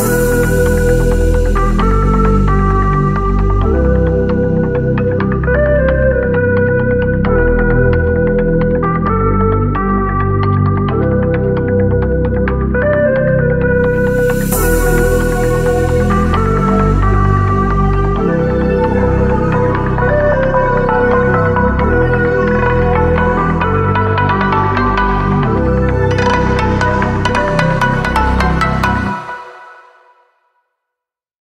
Ooh.